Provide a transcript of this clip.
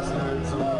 les bracelets sur.